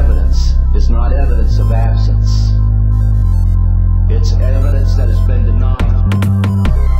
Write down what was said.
evidence is not evidence of absence. It's evidence that has been denied.